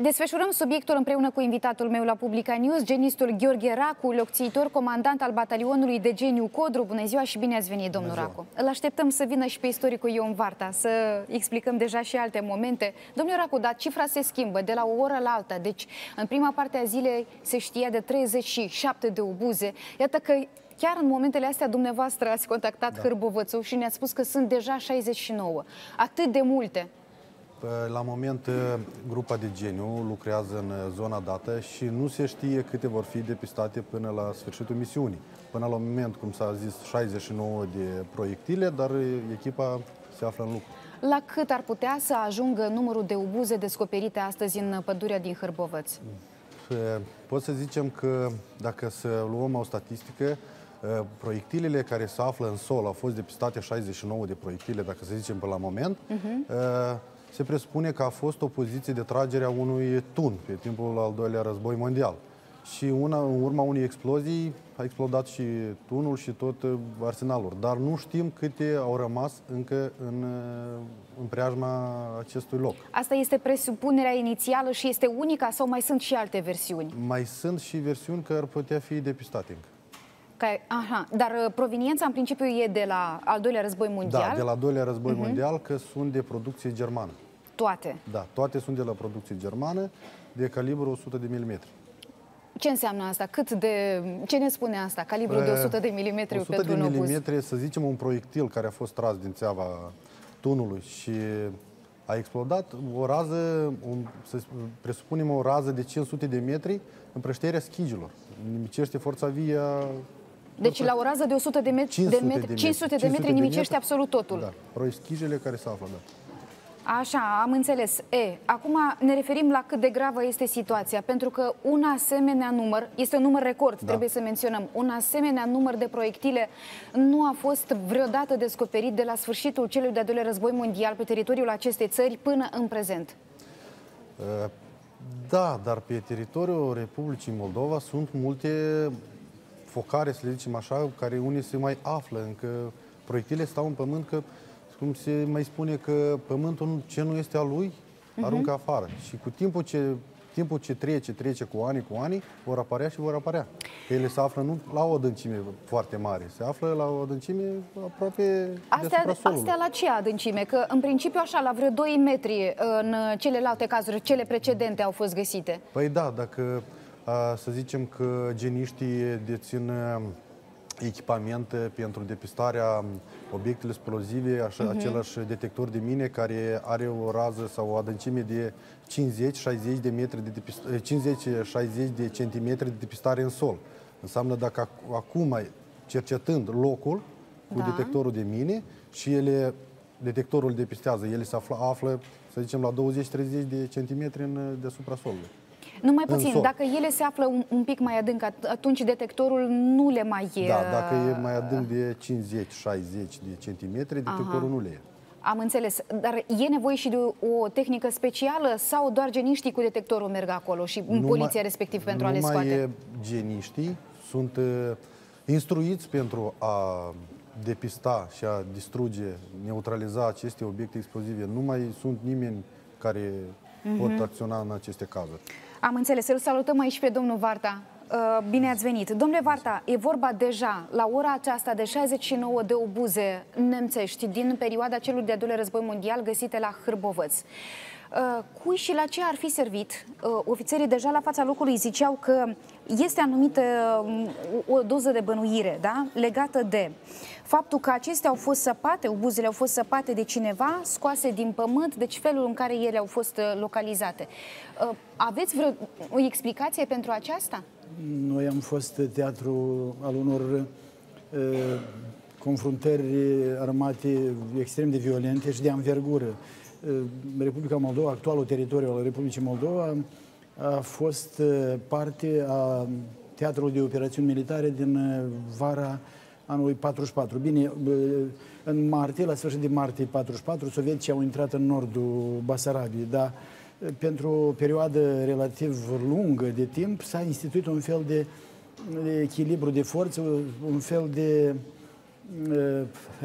Desfășurăm subiectul împreună cu invitatul meu la Publica News, genistul Gheorghe Racu, locțitor, comandant al batalionului de geniu Codru. Bună ziua și bine ați venit, domnul Racu. Îl așteptăm să vină și pe istoricul Ion Varta, să explicăm deja și alte momente. Domnul Racu, dar cifra se schimbă de la o oră la alta. Deci, în prima parte a zilei se știa de 37 de obuze. Iată că Chiar în momentele astea dumneavoastră ați contactat da. Hârbovățul și ne-ați spus că sunt deja 69. Atât de multe. La moment, grupa de geniu lucrează în zona dată și nu se știe câte vor fi depistate până la sfârșitul misiunii. Până la moment, cum s-a zis, 69 de proiectile, dar echipa se află în lucru. La cât ar putea să ajungă numărul de ubuze descoperite astăzi în pădurea din Hârbovăț? Pot să zicem că, dacă să luăm o statistică, proiectilele care se află în sol, au fost depistate 69 de proiectile, dacă să zicem pe la moment, uh-huh se presupune că a fost o poziție de tragere a unui tun pe timpul al doilea război mondial. Și una, în urma unei explozii a explodat și tunul și tot uh, arsenalul. Dar nu știm câte au rămas încă în, uh, în preajma acestui loc. Asta este presupunerea inițială și este unica sau mai sunt și alte versiuni? Mai sunt și versiuni care ar putea fi depistate încă. Ca, aha, dar uh, proveniența în principiu e de la al doilea război mondial? Da, de la al doilea război uh-huh. mondial, că sunt de producție germană. Toate? Da, toate sunt de la producție germană, de calibru 100 de mm. Ce înseamnă asta? Cât de... Ce ne spune asta? Calibru de 100 de mm 100 pentru de un obuz? mm, să zicem un proiectil care a fost tras din țeava tunului și a explodat o rază, un, să presupunem o rază de 500 de metri în prăștierea schigilor. Nimicește forța via deci la o rază de 100 de metri, 500 de metri, 500 de metri nimicește absolut totul. Da, schijele care se află, da. Așa, am înțeles. E, acum ne referim la cât de gravă este situația, pentru că un asemenea număr, este un număr record, da. trebuie să menționăm, un asemenea număr de proiectile nu a fost vreodată descoperit de la sfârșitul celui de-al doilea război mondial pe teritoriul acestei țări până în prezent. Da, dar pe teritoriul Republicii Moldova sunt multe focare, să le zicem așa, care unii se mai află încă. Proiectile stau în pământ că cum se mai spune că pământul ce nu este al lui, mhm. aruncă uh-huh. afară. Și cu timpul ce, timpul ce trece, trece cu ani, cu ani, vor apărea și vor apărea. Că ele se află nu la o adâncime foarte mare, se află la o adâncime aproape astea, astea la ce adâncime? Că în principiu așa, la vreo 2 metri în celelalte cazuri, cele precedente au fost găsite. Păi da, dacă să zicem că geniștii dețin echipament pentru depistarea obiectelor explozive, așa, uh-huh. același detector de mine care are o rază sau o adâncime de 50-60 de metri de 50-60 de centimetri de depistare în sol. Înseamnă dacă acum, cercetând locul cu da. detectorul de mine și ele, detectorul depistează, ele se află, află să zicem, la 20-30 de centimetri în deasupra solului. Numai puțin, dacă ele se află un, un pic mai adânc, atunci detectorul nu le mai e... Da, dacă e mai adânc de 50-60 de centimetri, detectorul Aha. nu le e. Am înțeles, dar e nevoie și de o, o tehnică specială sau doar geniștii cu detectorul merg acolo și în poliția respectiv pentru a le scoate? e geniștii, sunt uh, instruiți pentru a depista și a distruge, neutraliza aceste obiecte explozive. Nu mai sunt nimeni care uh-huh. pot acționa în aceste cazuri. Am înțeles. Îl salutăm aici pe domnul Varta. Uh, bine ați venit. Domnule Varta, e vorba deja la ora aceasta de 69 de obuze nemțești din perioada celui de-al doilea război mondial găsite la Hârbovăț. Uh, cui și la ce ar fi servit? Uh, ofițerii deja la fața locului ziceau că este anumită um, o doză de bănuire da? legată de faptul că acestea au fost săpate, obuzele au fost săpate de cineva, scoase din pământ, deci felul în care ele au fost uh, localizate. Aveți vreo o explicație pentru aceasta? Noi am fost teatru al unor uh, confruntări armate extrem de violente și de anvergură. Uh, Republica Moldova, actualul teritoriu al Republicii Moldova, a fost uh, parte a teatrului de operațiuni militare din uh, vara anului 44. Bine, în martie, la sfârșit de martie 44, sovieticii au intrat în nordul Basarabiei, dar pentru o perioadă relativ lungă de timp s-a instituit un fel de echilibru de forță, un fel de Uh,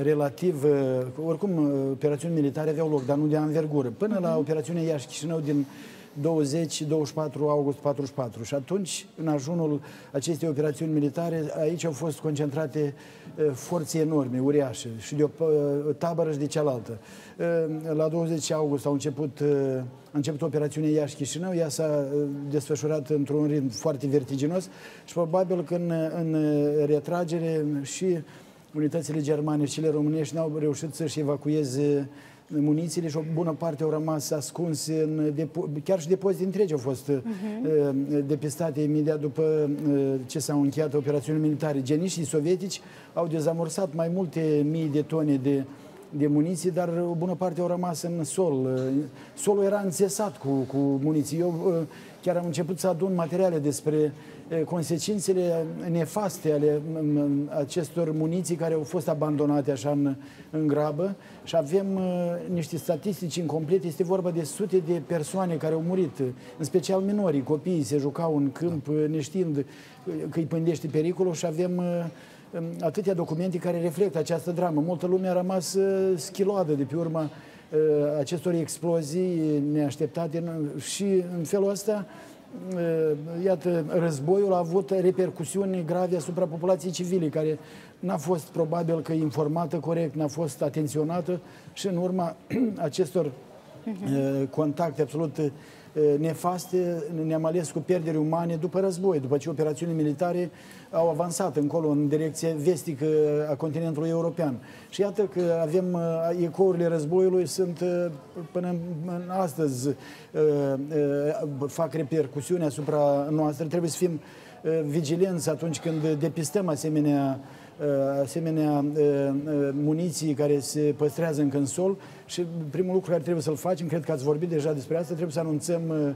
relativ, uh, oricum uh, operațiuni militare aveau loc, dar nu de anvergură. Până la mhm. operațiunea Iași-Chișinău din 20-24 august 44. Și atunci, în ajunul acestei operațiuni militare, aici au fost concentrate forțe enorme, uriașe, și de o tabără și de cealaltă. La 20 august au început, a început operațiunea Iași-Chișinău, ea s-a desfășurat într-un ritm foarte vertiginos și probabil că în, în retragere și unitățile germane și cele românești n-au reușit să-și evacueze munițiile și o bună parte au rămas ascunse în depo- chiar și depozite întregi au fost uh-huh. depistate imediat după uh, ce s-au încheiat operațiunile militare. Geniștii sovietici au dezamorsat mai multe mii de tone de de muniție, dar o bună parte au rămas în sol. Solul era înțesat cu, cu muniții. Eu uh, chiar am început să adun materiale despre consecințele nefaste ale acestor muniții care au fost abandonate așa în, în grabă și avem niște statistici incomplete. Este vorba de sute de persoane care au murit, în special minorii, copiii se jucau în câmp neștiind că îi pândește pericolul și avem atâtea documente care reflectă această dramă. Multă lume a rămas schiloadă de pe urma acestor explozii neașteptate și în felul ăsta iată, războiul a avut repercusiuni grave asupra populației civile, care n-a fost probabil că informată corect, n-a fost atenționată și în urma acestor mhm. contacte absolut nefaste, ne-am ales cu pierderi umane după război, după ce operațiunile militare au avansat încolo în direcție vestică a continentului european. Și iată că avem ecourile războiului sunt până în astăzi fac repercusiuni asupra noastră. Trebuie să fim vigilenți atunci când depistăm asemenea asemenea muniții care se păstrează încă în sol. Și primul lucru care trebuie să-l facem, cred că ați vorbit deja despre asta, trebuie să anunțăm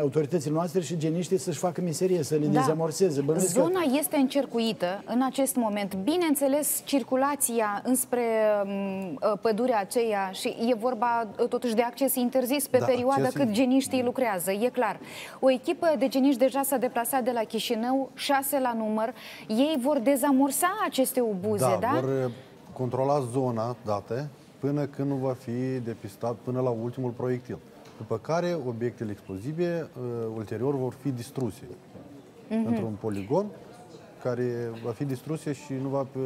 autoritățile noastre și geniștii să-și facă miserie, să le da. dezamorseze. Bănuiesc Zona că... este încercuită în acest moment. Bineînțeles, circulația înspre pădurea aceea și e vorba totuși de acces interzis pe da, perioada acces... cât geniștii lucrează, e clar. O echipă de geniști deja s-a deplasat de la Chișinău, șase la număr. Ei vor dezamorsa aceste obuze, da? da? vor controla zona date până când nu va fi depistat până la ultimul proiectil. După care obiectele explozive uh, ulterior vor fi distruse uh-huh. într-un poligon care va fi distruse și nu va uh,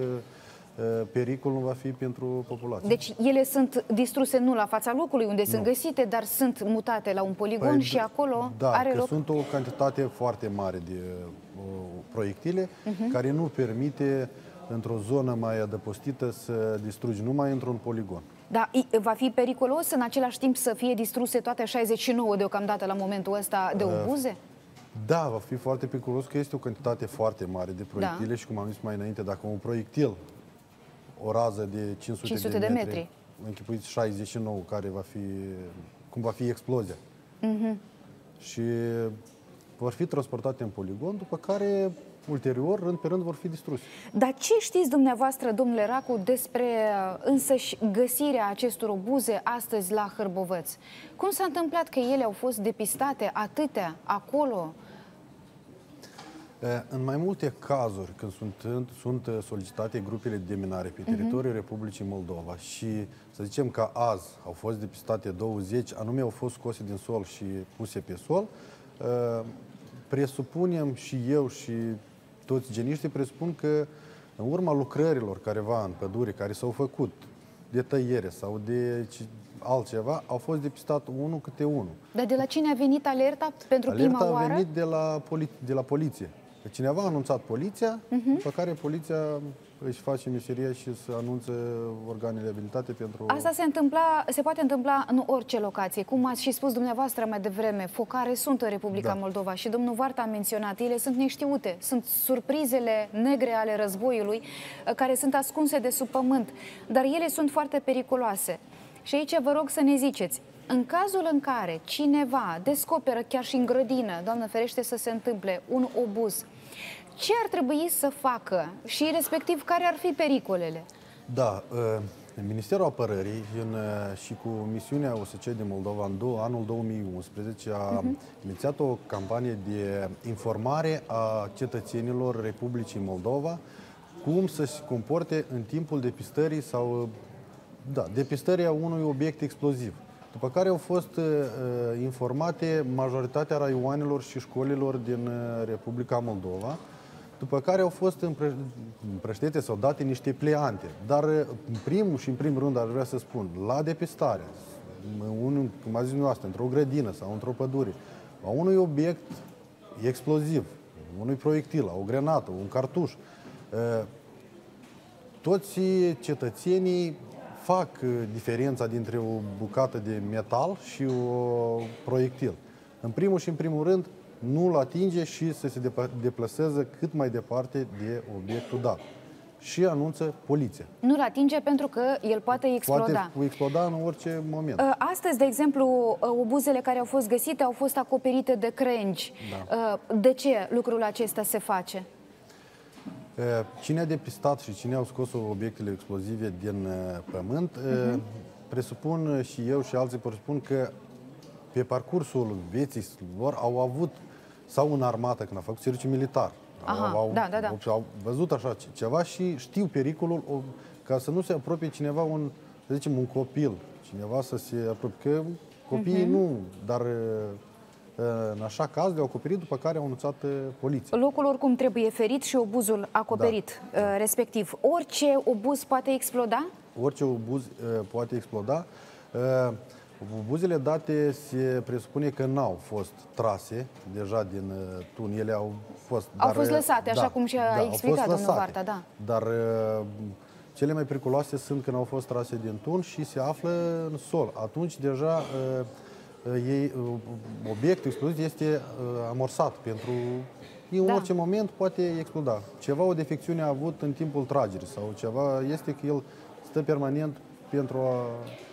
pericol nu va fi pentru populație. Deci ele sunt distruse nu la fața locului unde nu. sunt găsite, dar sunt mutate la un poligon păi, și acolo da, are că loc... sunt o cantitate foarte mare de uh, proiectile uh-huh. care nu permite într-o zonă mai adăpostită să distrugi numai într-un poligon. Da, va fi periculos în același timp să fie distruse toate 69 deocamdată la momentul ăsta de uh, obuze? Da, va fi foarte periculos că este o cantitate foarte mare de proiectile da. și cum am zis mai înainte, dacă un proiectil, o rază de 500, 500 de, metri, de metri, închipuiți 69 care va fi, cum va fi explozia. Uh-huh. Și vor fi transportate în poligon, după care ulterior, rând pe rând, vor fi distruse. Dar ce știți dumneavoastră, domnule Racu, despre uh, însăși găsirea acestor obuze astăzi la Hârbovăț? Cum s-a întâmplat că ele au fost depistate atâtea acolo? În mai multe cazuri, când sunt, sunt solicitate grupele de minare pe mhm. teritoriul uh-huh. Republicii Moldova și să zicem că azi au fost depistate 20, anume au fost scoase din sol și puse pe sol, presupunem și eu și toți geniștii presupun că în urma lucrărilor careva în pădure care s-au făcut de tăiere sau de altceva, au fost depistat unul câte unul. Dar de la cine a venit alerta pentru alerta prima oară? Alerta a venit de la, poli- de la poliție. Cineva a anunțat poliția, uh-huh. pe care poliția își face meseria și să anunțe organele abilitate pentru... Asta se, întâmpla, se poate întâmpla în orice locație. Cum ați și spus dumneavoastră mai devreme, focare sunt în Republica da. Moldova și domnul Varta a menționat, ele sunt neștiute, sunt surprizele negre ale războiului uh, care sunt ascunse de sub pământ, dar ele sunt foarte periculoase. Și aici vă rog să ne ziceți, în cazul în care cineva descoperă chiar și în grădină, doamnă ferește să se întâmple, un obuz, ce ar trebui să facă și respectiv care ar fi pericolele? Da, uh, Ministerul Apărării în, uh, și cu misiunea OSCE de Moldova în două, anul 2011 a uh-huh. inițiat o campanie de informare a cetățenilor Republicii Moldova cum să se comporte în timpul depistării sau da, depistării a unui obiect exploziv. după care au fost uh, informate majoritatea raioanelor și școlilor din uh, Republica Moldova, după care au fost împre- împrăștite sau date niște pleante. Dar, uh, în primul și în primul rând, aș vrea să spun, la depistare, un, cum a zis dumneavoastră, într-o grădină sau într-o pădure, a unui obiect exploziv, unui proiectil, o grenată, un cartuș, uh, toți cetățenii fac uh, diferența dintre o bucată de metal și o proiectil. În primul și în primul rând, nu-l atinge și să se depa- deplaseze cât mai departe de obiectul dat. Și anunță poliția. Nu-l atinge pentru că el poate exploda. Poate exploda în orice moment. Uh, Astăzi, de exemplu, uh, obuzele care au fost găsite au fost acoperite de crengi. Da. Uh, De ce lucrul acesta se face? Uh, Cine a depistat și cine au scos obiectele explozive din uh, pământ, uh, presupun și eu și alții presupun că pe parcursul vieții lor au avut sau în armată când a făcut serviciu militar. Aha, au, da, da, da. Au, au văzut așa ce- ceva și știu pericolul o, ca să nu se apropie cineva, un, să zicem, un copil, cineva să se apropie, că copiii nu, dar uh, în așa caz le-au acoperit, după care au anunțat uh, poliția. Locul oricum trebuie ferit și obuzul acoperit, Da. uh, respectiv. Orice obuz poate exploda? orice obuz uh, poate exploda. Uh, obuzele date se presupune că n-au fost trase deja din uh, tun. Ele au fost... Au fost uh, lăsate, așa cum și a au explicat fost domnul lăsate. Varta, da. Dar uh, cele mai periculoase sunt când au fost trase din tun și se află în sol. Atunci deja uh, uh, ei, uh, obiectul exploziv este uh, amorsat pentru... În Da. orice moment poate exploda. Ceva, o defecțiune a avut în timpul tragerii sau ceva este că el stă permanent pentru a,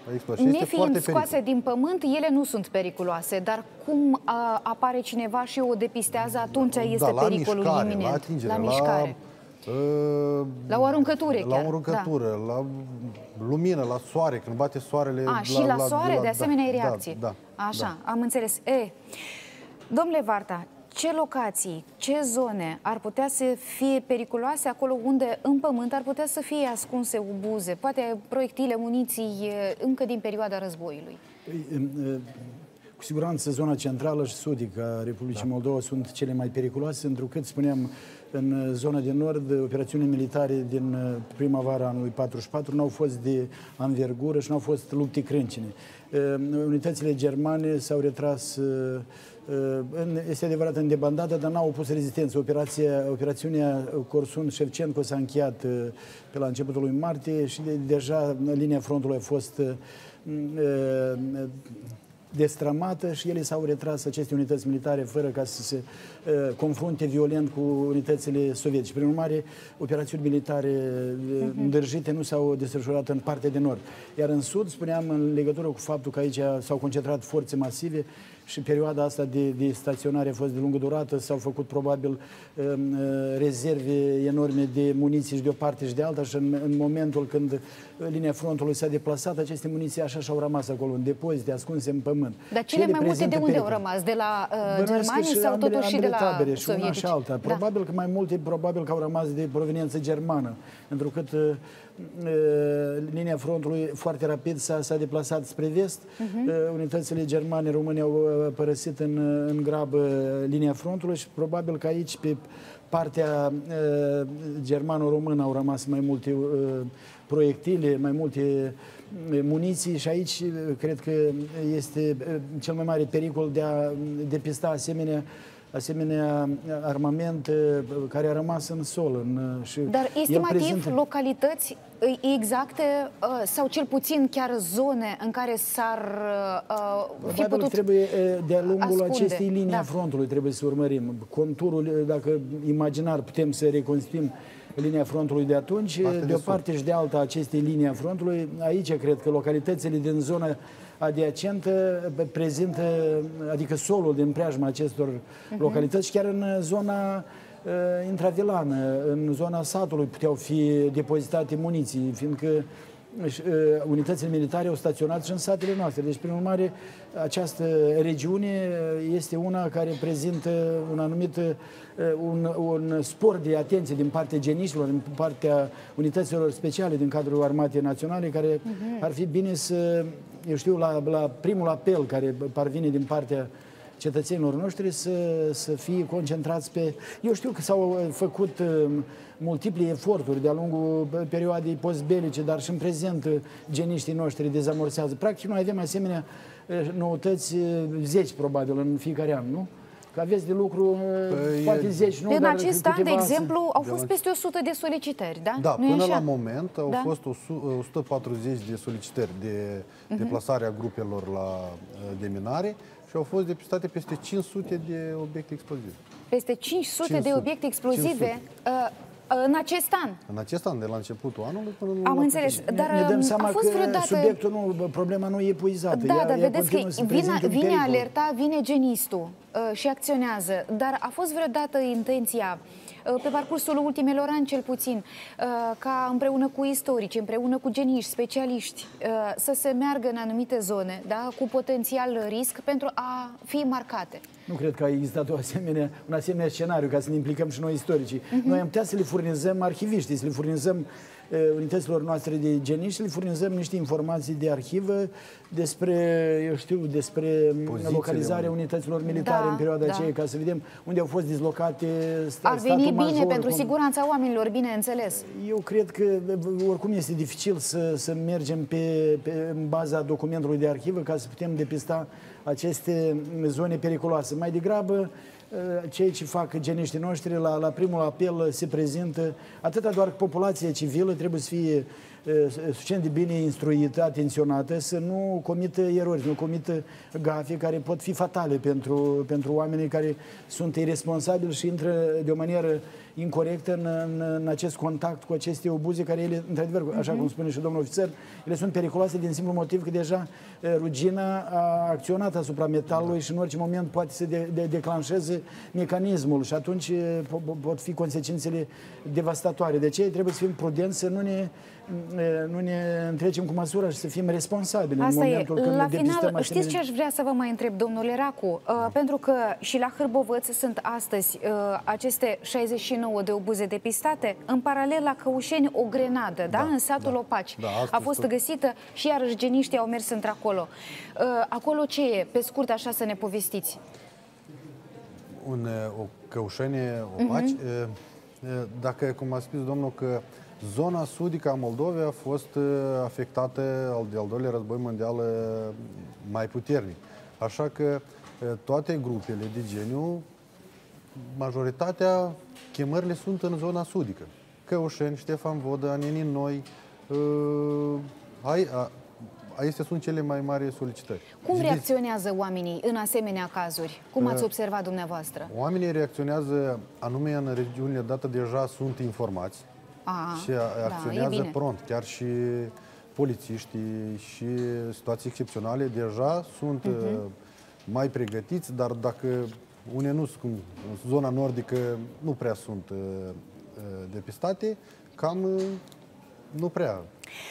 a exploda. Și este Nefiind foarte scoase pericol. din pământ, ele nu sunt periculoase, dar cum a, apare cineva și o depistează, atunci este da, la pericolul mișcare, iminent. la atingere, la mișcare. La, uh, La o aruncătură La chiar, o aruncătură, la lumină, la soare, când bate soarele. A, și la, soare, de asemenea, e da, reacție. Da, da, Așa, am înțeles. E, domnule Varta, ce locații, ce zone ar putea să fie periculoase acolo unde în pământ ar putea să fie ascunse obuze, poate proiectile, muniții e, încă din perioada războiului? Păi, em, e, Cu siguranță zona centrală și sudică a Republicii Da. Moldova sunt cele mai periculoase, întrucât, spuneam, în zona de nord, operațiunile militare din uh, primăvara anului 44 n-au fost de anvergură și n-au fost lupte crâncene. Uh, Unitățile germane s-au retras uh, uh, în, este adevărat în debandată, dar n-au opus rezistență. Operația, operațiunea Corsun-Șevcenco s-a încheiat uh, pe la începutul lui martie și de, deja linia frontului a fost uh, uh, destramată și ele s-au retras aceste unități militare fără ca să se uh, confrunte violent cu unitățile sovietice. Prin urmare, operațiuni militare uh, îndrăjite nu s-au desfășurat în partea de nord. Iar în sud, spuneam, în legătură cu faptul că aici s-au concentrat forțe masive și perioada asta de, de staționare a fost de lungă durată, s-au făcut probabil um, uh, rezerve enorme de muniții și de o parte și de alta și în, în momentul când uh, linia frontului s-a deplasat, aceste muniții așa și-au rămas acolo, în depozite, ascunse în pământ. Dar Și cele ele mai multe de prezintă unde au pericol. rămas? De la uh, Bănuiesc că germanii și sau ambele- totuși și de ambele la tabere, și una sovietici? și alta. Da. Probabil că mai multe, probabil că au rămas de proveniență germană, pentru că linia frontului foarte rapid s-a, s-a deplasat spre vest. Mhm. Uh, Unitățile germane, române au uh, părăsit în, uh, în grabă linia frontului și probabil că aici pe partea uh, germano-română au rămas mai multe uh, proiectile, mai multe uh, muniții și aici uh, cred că este uh, cel mai mare pericol de a depista asemenea asemenea armament uh, care a rămas în sol. În, uh, și Dar el estimativ, prezintă- localități uh, exacte uh, sau cel puțin chiar zone în care s-ar uh, fi Probabil putut trebuie e, de-a lungul ascunde. acestei linii Da. a frontului trebuie să urmărim. Conturul, e, dacă imaginar putem să reconstituim linia frontului de atunci, Partea de, de o sud. parte și de alta acestei linii a frontului, aici cred că localitățile din zona adiacentă e, prezintă, adică solul din preajma acestor localități, și chiar în zona e, intravilană, în zona satului puteau fi depozitate muniții, fiindcă și, uh, unitățile militare au staționat și în satele noastre. Deci, prin urmare, această regiune uh, este una care prezintă un anumit uh, un, un spor de atenție din partea geniștilor, din partea unităților speciale din cadrul Armatei Naționale, care ar fi bine să eu știu, la, la primul apel care parvine din partea cetățenilor noștri să, să fie concentrați pe... Eu știu că s-au uh, făcut uh, multiple eforturi de-a lungul perioadei postbelice, dar și în prezent geniștii noștri dezamorsează. Practic, noi avem asemenea noutăți zeci, probabil, în fiecare an, nu? Că aveți de lucru păi, poate zeci, nu? În acest an, de exemplu, au fost peste 100 de solicitări, da? Da, nu până la moment au da? fost 140 de solicitări de uh-huh. deplasare a grupelor la deminare și au fost depistate peste 500 de obiecte explozive. Peste 500, 500 de obiecte explozive 500. Uh, în acest an. În acest an, de la începutul anului până Am înțeles, dar ne, ne dăm um, seama a fost că vreodată... subiectul nu, problema nu e epuizată. Da, ea, dar ea vedeți că vine, vine alerta, vine genistul uh, și acționează. Dar a fost vreodată intenția uh, pe parcursul ultimelor ani cel puțin, uh, ca împreună cu istorici, împreună cu geniști, specialiști, uh, să se meargă în anumite zone, da, cu potențial risc pentru a fi marcate. Nu cred că a existat o asemenea, un asemenea scenariu ca să ne implicăm și noi istoricii. Uh-huh. Noi am putea să le furnizăm arhiviștii, să le furnizăm uh, unităților noastre de geniști, să le furnizăm niște informații de arhivă despre, eu știu, despre Pozițiile localizarea unde. unităților militare da, în perioada da. aceea, ca să vedem unde au fost dislocate sta, Ar veni bine major, pentru cum... siguranța oamenilor, bineînțeles. Eu cred că oricum este dificil să, să mergem pe, pe, în baza documentului de arhivă ca să putem depista aceste zone periculoase. Mai degrabă, uh, cei ce fac geniștii noștri la, la primul apel se prezintă, atâta doar că populația civilă trebuie să fie suficient de bine instruită, atenționată, să nu comită erori, nu comită gafe care pot fi fatale pentru, pentru oamenii care sunt irresponsabili și intră de o manieră incorrectă în, în, în acest contact cu aceste obuze care ele, într-adevăr, așa cum spune și domnul ofițer, ele sunt periculoase din simplu motiv că deja rugina a acționat asupra metalului și în orice moment poate să de, de, declanșeze mecanismul și atunci pot fi consecințele devastatoare. De ce trebuie să fim prudenți, să nu ne nu ne întrecem cu măsura și să fim responsabili Asta în momentul e. când la ne final, știți ce aș vrea să vă mai întreb, domnule Racu? Uh, pentru că și la Hârbovăț sunt astăzi uh, aceste 69 de obuze depistate, în paralel la Căușeni o grenadă, da? da în satul da, Opaci. Da, a fost tot. găsită și iarăși geniștii au mers într-acolo. Uh, acolo ce e? Pe scurt, așa să ne povestiți. Un, o căușenie Opaci, uh-huh. Dacă, cum a spus domnul, că Zona sudică a Moldovei a fost uh, afectată al de-al doilea război mondial uh, mai puternic. Așa că uh, toate grupele de geniu, majoritatea chemările sunt în zona sudică. Căușeni, Ștefan Vodă, Anenin Noi, Acestea sunt cele mai mari solicitări. Cum Zideți, reacționează oamenii în asemenea cazuri? Cum ați observat dumneavoastră? Oamenii reacționează anume în regiunile date deja sunt informați a, și acționează da, prompt. Chiar și polițiștii și situații excepționale deja sunt uh-huh. mai pregătiți, dar dacă unele nu sunt, în zona nordică nu prea sunt uh, uh, depistate, cam uh, nu prea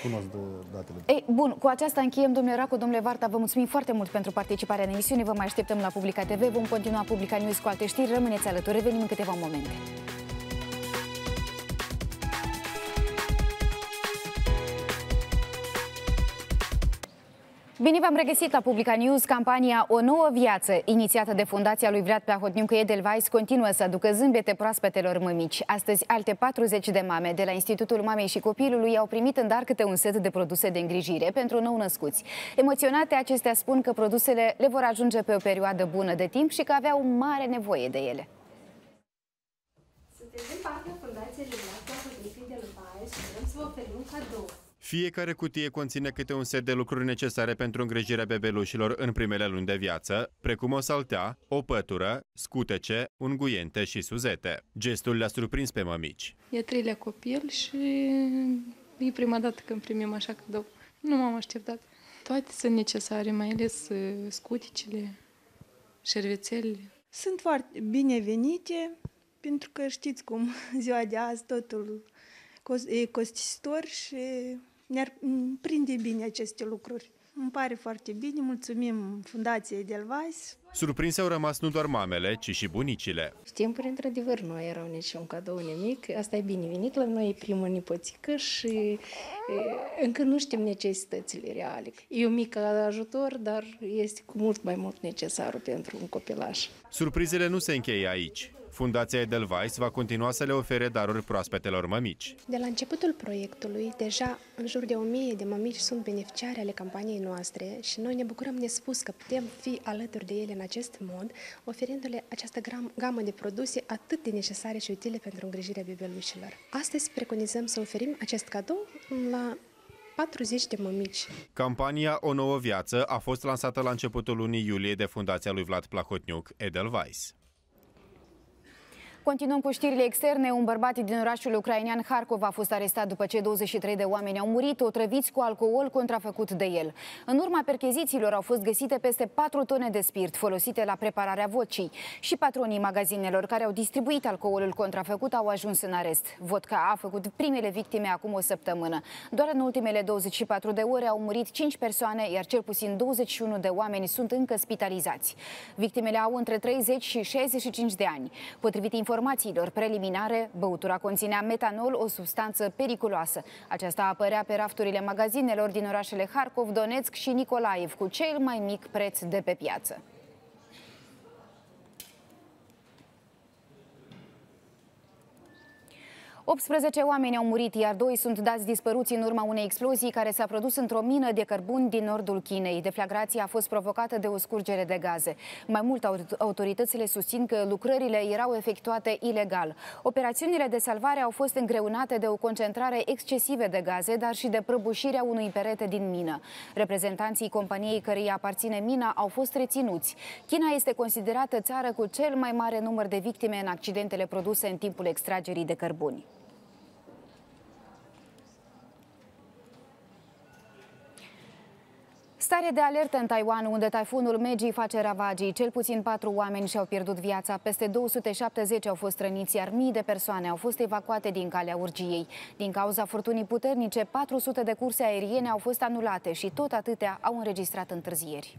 cunosc de datele. Ei, bun, cu aceasta încheiem, domnule Racu, domnule Varta, vă mulțumim foarte mult pentru participarea în emisiune, vă mai așteptăm la Publica TV, vom continua Publica News cu alte știri, rămâneți alături, revenim în câteva momente. Bine v-am regăsit la Publica News. Campania O Nouă Viață, inițiată de Fundația lui Vlad Plahotniucă Edelweiss, continuă să aducă zâmbete proaspetelor mămici. Astăzi, alte 40 de mame de la Institutul Mamei și Copilului au primit în dar câte un set de produse de îngrijire pentru nou-născuți. Emoționate, acestea spun că produsele le vor ajunge pe o perioadă bună de timp și că aveau mare nevoie de ele. Suntem din partea Fundației lui Vlad Plahotniucă Edelweiss și vrem să vă oferim un cadou. Fiecare cutie conține câte un set de lucruri necesare pentru îngrijirea bebelușilor în primele luni de viață, precum o saltea, o pătură, scutece, unguiente și suzete. Gestul le-a surprins pe mămici. E treilea copil și e prima dată când primim așa cadou. Nu m-am așteptat. Toate sunt necesare, mai ales uh, scuticele, șervețelele. Sunt foarte binevenite, pentru că știți cum ziua de azi totul e costisitor și ne-ar prinde bine aceste lucruri. Îmi pare foarte bine, mulțumim Fundației Delvais. Surprinse au rămas nu doar mamele, ci și bunicile. Știm, într-adevăr, nu erau nici un cadou nimic. Asta e binevenit la noi, primul nipoțică și e, încă nu știm necesitățile reale. E un mic ajutor, dar este cu mult mai mult necesar pentru un copilaș. Surprizele nu se încheie aici. Fundația Edelweiss va continua să le ofere daruri proaspetelor mămici. De la începutul proiectului, deja în jur de 1000 de mămici sunt beneficiari ale campaniei noastre și noi ne bucurăm nespus că putem fi alături de ele în acest mod, oferindu-le această gamă de produse atât de necesare și utile pentru îngrijirea bebelușilor. Astăzi preconizăm să oferim acest cadou la 40 de mămici. Campania O Nouă Viață a fost lansată la începutul lunii iulie de Fundația lui Vlad Plahotniuc, Edelweiss. Continuăm cu știrile externe. Un bărbat din orașul ucrainean Harkov a fost arestat după ce 23 de oameni au murit otrăviți cu alcool contrafăcut de el. În urma perchezițiilor au fost găsite peste 4 tone de spirit folosite la prepararea vocii și patronii magazinelor care au distribuit alcoolul contrafăcut au ajuns în arest. Vodka a făcut primele victime acum o săptămână. Doar în ultimele 24 de ore au murit 5 persoane, iar cel puțin 21 de oameni sunt încă spitalizați. Victimele au între 30 și 65 de ani. Potrivit informațiilor preliminare, băutura conținea metanol, o substanță periculoasă. Aceasta apărea pe rafturile magazinelor din orașele Harkov, Donetsk și Nicolaev, cu cel mai mic preț de pe piață. 18 oameni au murit, iar doi sunt dați dispăruți în urma unei explozii care s-a produs într-o mină de cărbun din nordul Chinei. Deflagrația a fost provocată de o scurgere de gaze. Mai mult, autoritățile susțin că lucrările erau efectuate ilegal. Operațiunile de salvare au fost îngreunate de o concentrare excesivă de gaze, dar și de prăbușirea unui perete din mină. Reprezentanții companiei cărei aparține mina au fost reținuți. China este considerată țară cu cel mai mare număr de victime în accidentele produse în timpul extragerii de cărbuni. Stare de alertă în Taiwan, unde taifunul Meiji face ravagii. Cel puțin patru oameni și-au pierdut viața, peste 270 au fost răniți, iar mii de persoane au fost evacuate din calea urgiei. Din cauza furtunii puternice, 400 de curse aeriene au fost anulate și tot atâtea au înregistrat întârzieri.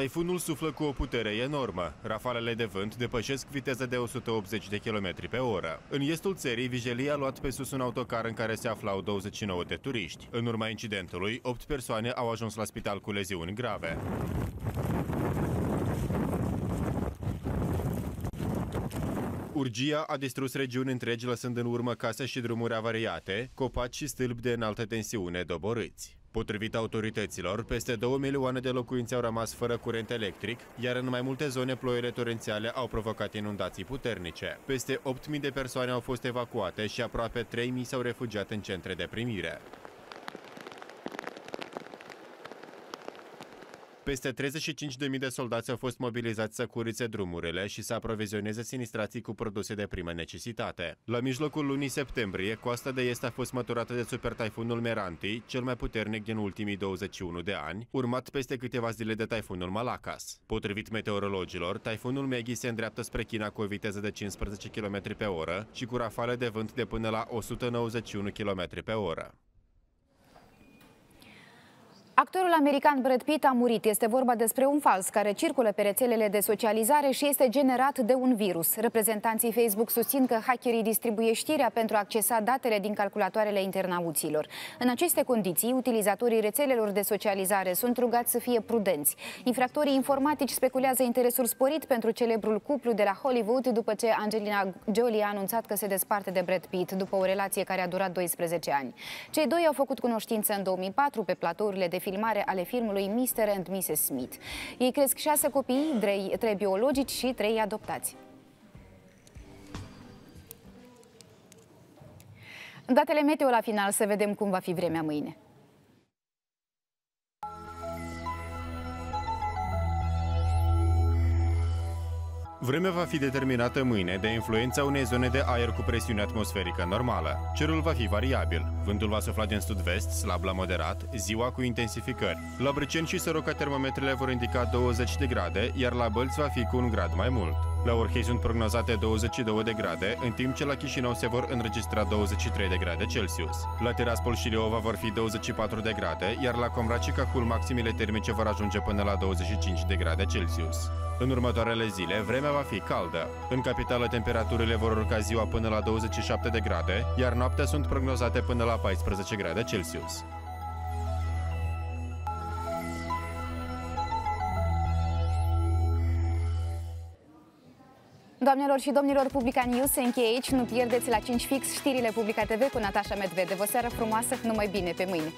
Taifunul suflă cu o putere enormă. Rafalele de vânt depășesc viteza de 180 de km pe oră. În estul țării, vijelia a luat pe sus un autocar în care se aflau 29 de turiști. În urma incidentului, 8 persoane au ajuns la spital cu leziuni grave. Urgia a distrus regiuni întregi, lăsând în urmă case și drumuri avariate, copaci și stâlpi de înaltă tensiune doborâți. Potrivit autorităților, peste 2 milioane de locuințe au rămas fără curent electric, iar în mai multe zone ploile torențiale au provocat inundații puternice. Peste 8.000 de persoane au fost evacuate și aproape 3.000 s-au refugiat în centre de primire. Peste 35.000 de soldați au fost mobilizați să curițe drumurile și să aprovizioneze sinistrații cu produse de primă necesitate. La mijlocul lunii septembrie, coasta de est a fost măturată de super taifunul Meranti, cel mai puternic din ultimii 21 de ani, urmat peste câteva zile de taifunul Malacas. Potrivit meteorologilor, taifunul Meghi se îndreaptă spre China cu o viteză de 15 km pe oră și cu rafale de vânt de până la 191 km pe oră. Actorul american Brad Pitt a murit. Este vorba despre un fals care circulă pe rețelele de socializare și este generat de un virus. Reprezentanții Facebook susțin că hackerii distribuie știrea pentru a accesa datele din calculatoarele internauților. În aceste condiții, utilizatorii rețelelor de socializare sunt rugați să fie prudenți. Infractorii informatici speculează interesul sporit pentru celebrul cuplu de la Hollywood după ce Angelina Jolie a anunțat că se desparte de Brad Pitt după o relație care a durat 12 ani. Cei doi au făcut cunoștință în 2004 pe platourile de filmare ale filmului Mr. and Mrs. Smith. Ei cresc șase copii, trei, trei biologici și trei adoptați. Datele meteo la final, să vedem cum va fi vremea mâine. Vremea va fi determinată mâine de influența unei zone de aer cu presiune atmosferică normală. Cerul va fi variabil. Vântul va sufla din sud-vest, slab la moderat, ziua cu intensificări. La Brăceni și Soroca termometrele vor indica 20 de grade, iar la Bălți va fi cu un grad mai mult. La Orhei sunt prognozate 22 de grade, în timp ce la Chișinău se vor înregistra 23 de grade Celsius. La Tiraspol și Leova vor fi 24 de grade, iar la Comraci și Cahul maximile termice vor ajunge până la 25 de grade Celsius. În următoarele zile, vremea va fi caldă. În capitală, temperaturile vor urca ziua până la 27 de grade, iar noaptea sunt prognozate până la 14 grade Celsius. Doamnelor și domnilor, Publica News se încheie aici. Nu pierdeți la 5 fix știrile Publica TV cu Natasha Medvede. O seară frumoasă, numai bine pe mâine!